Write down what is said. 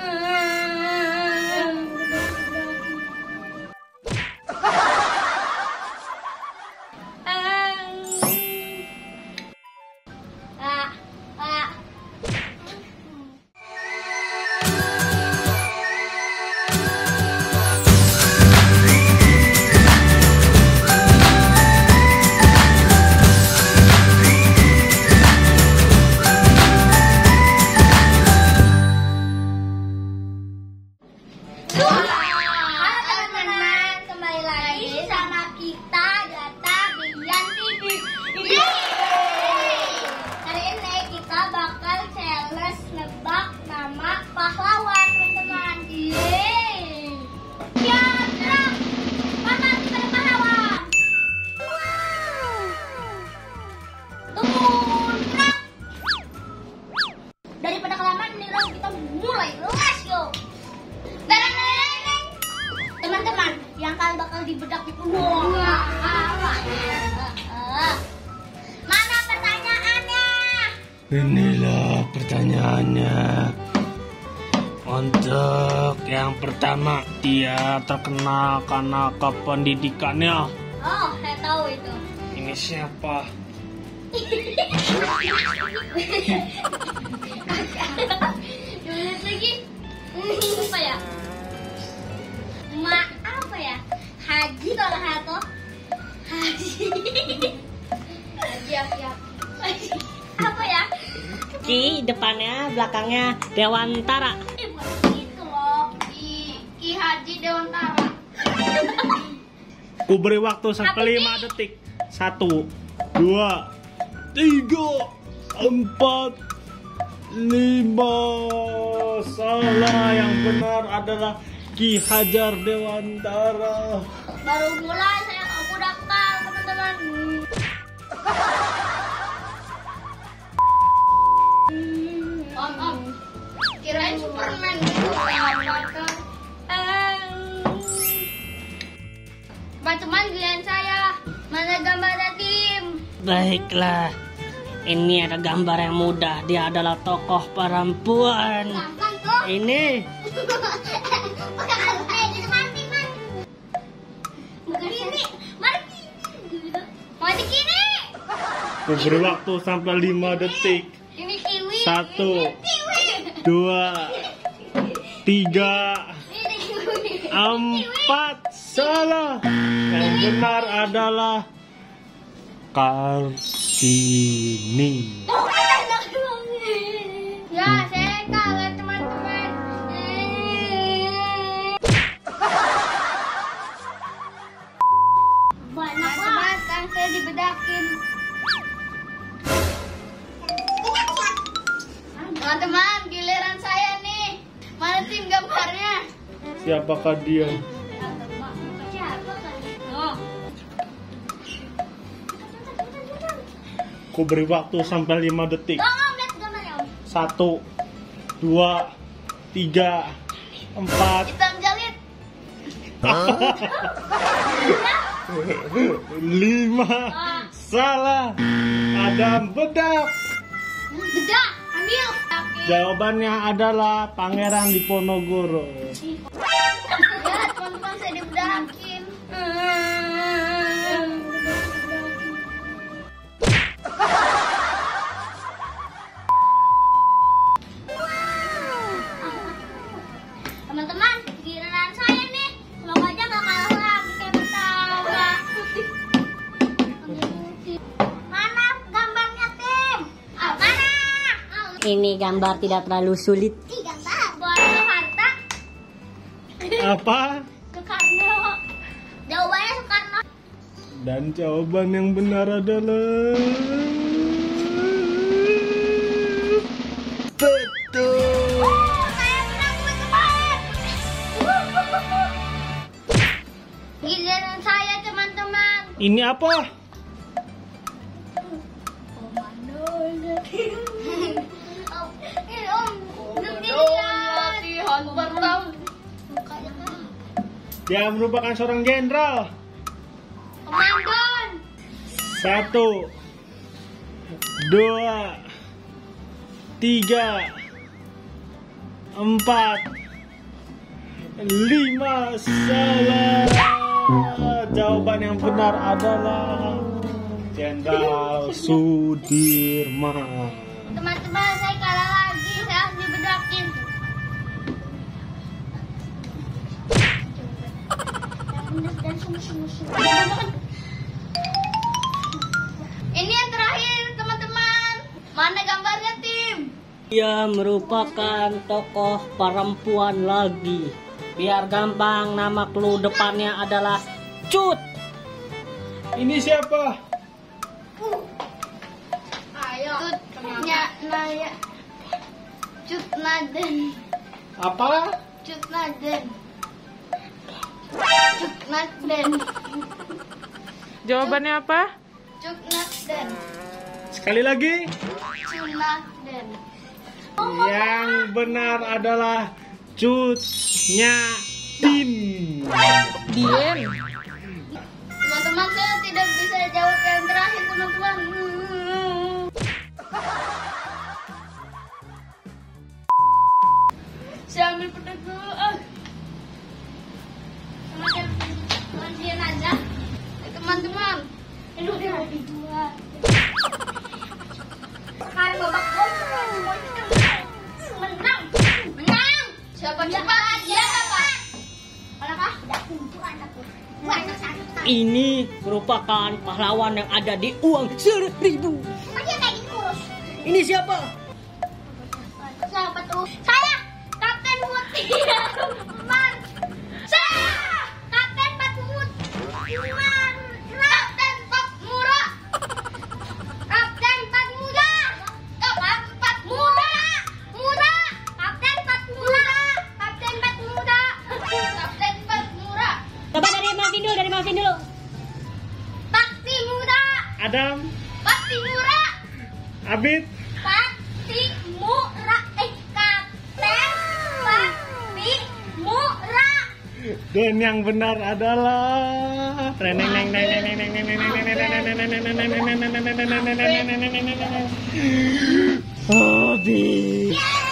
Ah, Inilah pertanyaannya. Untuk yang pertama, dia terkenal karena kependidikannya. Oh, saya tahu itu. Ini siapa? Dilihat lagi. Apa ya? Ma apa ya? Haji kalau. Haji Ki depannya, belakangnya Dewantara. Eh, bukan itu loh. Ki, Ki Haji Dewantara. Ku beri waktu sampai 5 detik. Satu, dua, tiga, empat, lima. Salah yang benar adalah Ki Hajar Dewantara. Baru mulai saya aku daftar teman-teman. Om om, kirain Superman gitu Teman-teman giliran saya. Mana gambarnya tim? Baiklah, ini ada gambar yang mudah. Dia adalah tokoh perempuan. Ini. Beri waktu sampai 5 detik. Satu. Dua, tiga, empat. Salah. Yang benar adalah Kartini. Teman-teman, giliran saya nih. Mana tim gambarnya? Siapakah dia? Siapa kan? Oh. Ku beri waktu sampai 5 detik. Satu, dua, tiga, empat, Hitam jalit. lima. Ah, Salah. Ada bedak. bedak. Ambil. Jawabannya adalah Pangeran Diponegoro. Ya, teman-teman saya dibedakin. Teman-teman, ini gambar tidak terlalu sulit. Ih, gambar. Buat Soeharto. Apa? Soekarno. Jawabannya Soekarno. Dan jawaban yang benar adalah betul. Oh, saya menang teman-teman. Giliran saya teman-teman. Ini apa? Kan. Dia merupakan seorang jenderal. Komandan. Satu, dua, tiga, empat, lima. Salah. Jawaban yang benar adalah Jenderal Sudirman. Teman-teman, saya kalah Dan. Ini yang terakhir, teman-teman. Mana gambarnya, tim? Ia merupakan tokoh perempuan lagi. Biar gampang nama clue depannya adalah Cut. Ini siapa? Ayo. Cutnya Naya. Cut Naden. Apa? Cut Naden. Cut Naden. Jawabannya apa? Cut Naden. Sekali lagi. Cut Naden. Yang benar adalah Cutnya Tin. Dien. Teman-teman saya tidak bisa jawab yang terakhir teman-teman. Saya ambil pedas dulu. ah. Babak. Menang, menang. Siapa cepat? Apakah? Banyak sakit. Ini merupakan pahlawan yang ada di uang seribu. Ini siapa? Siapa tuh? Saya, Kapten Putih. Man. Saya, Kapten Patmut. Bakti Mura. Abid, Bakti Mura. Eh, Kapten Bakti Mura. dan yang benar adalah Abid.